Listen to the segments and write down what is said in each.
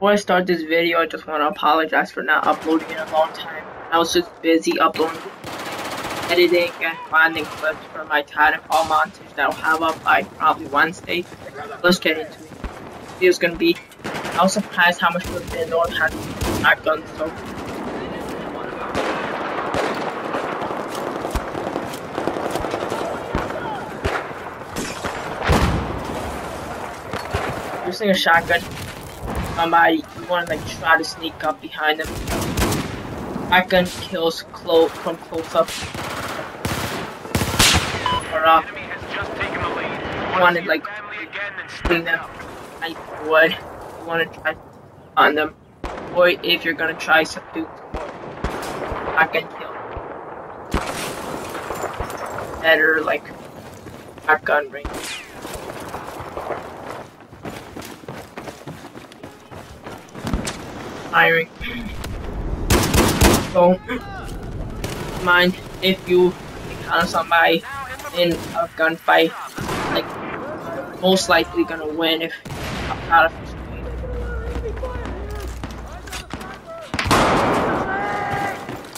Before I start this video, I just want to apologize for not uploading in a long time. I was just busy uploading, editing, and finding clips for my Titanfall montage that I'll have up by probably Wednesday. Let's get into it. Video's gonna be, I was surprised how much the Lord had shotguns, so using a shotgun, somebody you want to like try to sneak up behind them. Shotgun kills close from close up. Or uh, you want to like swing them. I would. You want to try on them, or if you're gonna try subdue shotgun kill. Better like shotgun range. Firing. Don't mind if you encounter somebody in a gunfight. Like, most likely gonna win if I'm out of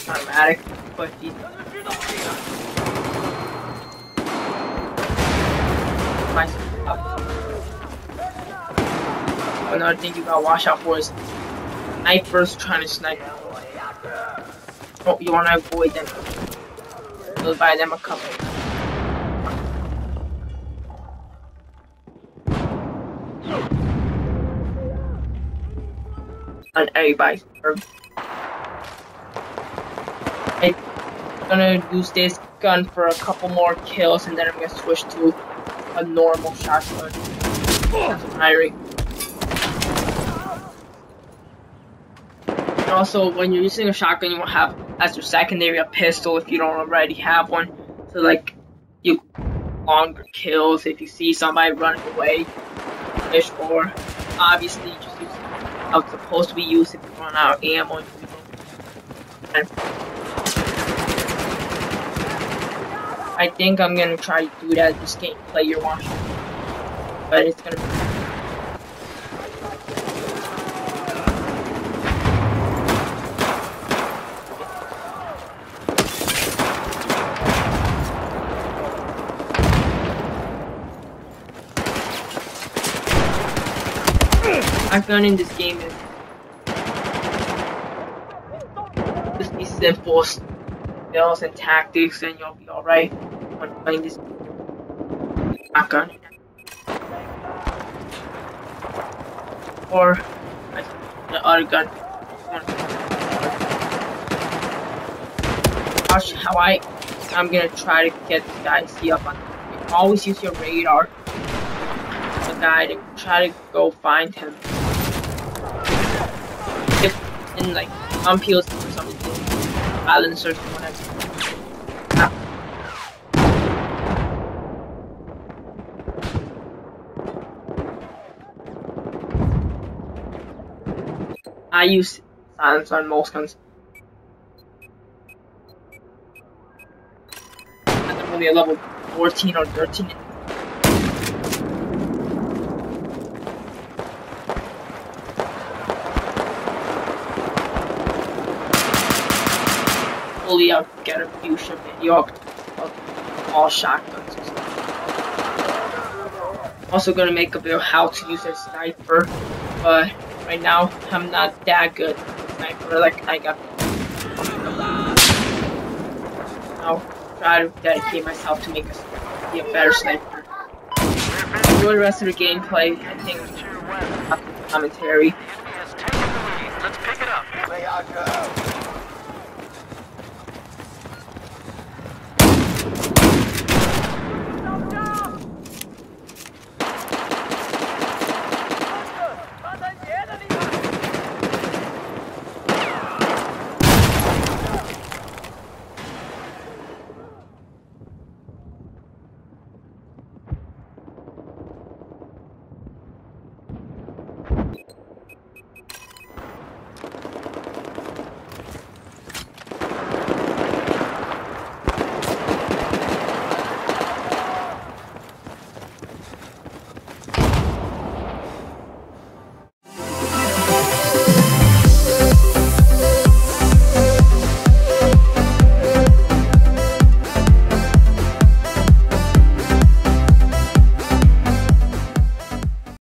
automatic, but he Another oh, thing you gotta watch out for is snipers trying to snipe. Oh, you want to avoid them. You'll buy them a couple. And everybody. I'm gonna use this gun for a couple more kills and then I'm gonna switch to a normal shotgun. That's what I also, when you're using a shotgun, you will have as your secondary a pistol if you don't already have one. So like, you longer kills if you see somebody running away. Fish or obviously just use how it's supposed to be used if you run out of ammo. And I think I'm gonna try to do that this gameplay you're watching, but it's gonna be I've in this game is just be simple skills and tactics and you'll be alright when playing this shotgun. Or the other gun. Watch how I I'm gonna try to get this guy see up on always use your radar the guy to try to go find him in like on POC or something. Balance or whatever. Ah. I use silence on most guns. And I'm only a level 14 or 13 hopefully I'll get a few video of all shotguns Also gonna make a video how to use a sniper, but right now I'm not that good sniper like I got. I'll try to dedicate myself to make a, be a better sniper. Enjoy the rest of the gameplay. I think commentary. Let's pick it up.